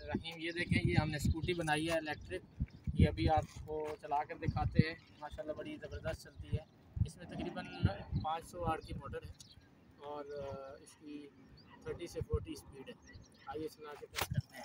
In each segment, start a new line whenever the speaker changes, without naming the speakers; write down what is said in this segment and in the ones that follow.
रहीम, ये देखें, ये हमने स्कूटी बनाई है इलेक्ट्रिक। ये अभी आपको चला कर दिखाते हैं। माशाल्लाह बड़ी ज़बरदस्त चलती है। इसमें तकरीबन 500 सौ आर की मोटर है और इसकी 30 से 40 स्पीड है। आइए चला के टेस्ट करते हैं।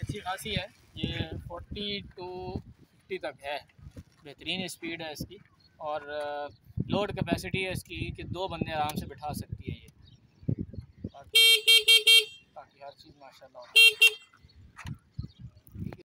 अच्छी खासी है। ये फोर्टी टू फिफ्टी तक है। बेहतरीन स्पीड है इसकी और लोड कैपेसिटी है इसकी कि दो बंदे आराम से बिठा सकती है ये। बाकी हर चीज़ माशाल्लाह।